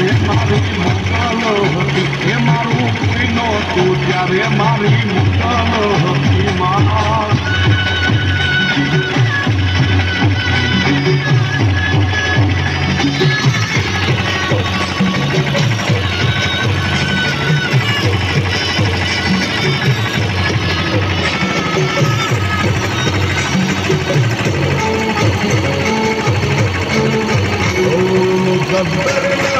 ત્યારે મારી મુકલ હતી એ મારું કોઈ નહોતું ત્યારે મારી મુકલ હતી મારા Gabberna